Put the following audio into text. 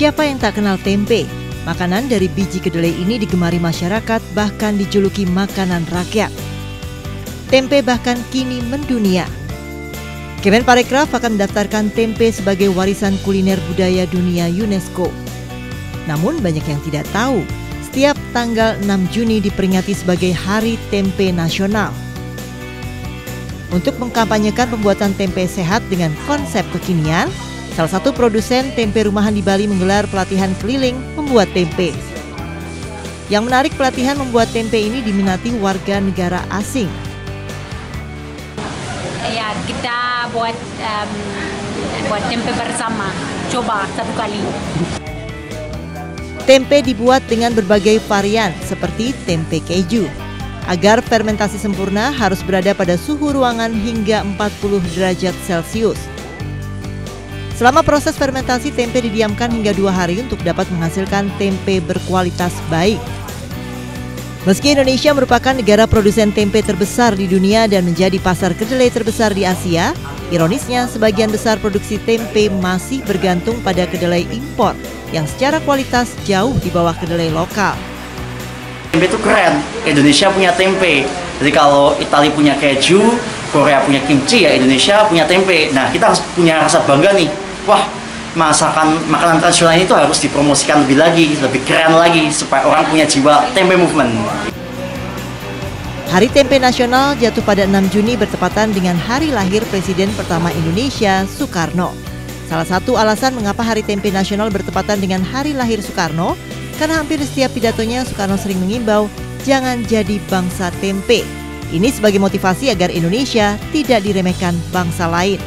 Siapa yang tak kenal tempe? Makanan dari biji kedelai ini digemari masyarakat bahkan dijuluki makanan rakyat. Tempe bahkan kini mendunia. Kemenparekraf akan mendaftarkan tempe sebagai warisan kuliner budaya dunia UNESCO. Namun banyak yang tidak tahu, setiap tanggal 6 Juni diperingati sebagai Hari Tempe Nasional. Untuk mengkampanyekan pembuatan tempe sehat dengan konsep kekinian, Salah satu produsen tempe rumahan di Bali menggelar pelatihan keliling membuat tempe. Yang menarik pelatihan membuat tempe ini diminati warga negara asing. Ya, kita buat um, buat tempe bersama. Coba satu kali. Tempe dibuat dengan berbagai varian seperti tempe keju. Agar fermentasi sempurna harus berada pada suhu ruangan hingga 40 derajat Celcius. Selama proses fermentasi, tempe didiamkan hingga dua hari untuk dapat menghasilkan tempe berkualitas baik. Meski Indonesia merupakan negara produsen tempe terbesar di dunia dan menjadi pasar kedelai terbesar di Asia, ironisnya sebagian besar produksi tempe masih bergantung pada kedelai impor yang secara kualitas jauh di bawah kedelai lokal. Tempe itu keren, Indonesia punya tempe. Jadi kalau Italia punya keju, Korea punya kimchi, ya Indonesia punya tempe. Nah kita harus punya rasa bangga nih wah masakan makanan tradisional itu harus dipromosikan lebih lagi, lebih keren lagi supaya orang punya jiwa tempe movement. Hari Tempe Nasional jatuh pada 6 Juni bertepatan dengan hari lahir Presiden pertama Indonesia, Soekarno. Salah satu alasan mengapa Hari Tempe Nasional bertepatan dengan hari lahir Soekarno, karena hampir setiap pidatonya Soekarno sering mengimbau, jangan jadi bangsa tempe. Ini sebagai motivasi agar Indonesia tidak diremehkan bangsa lain.